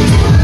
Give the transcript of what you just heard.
you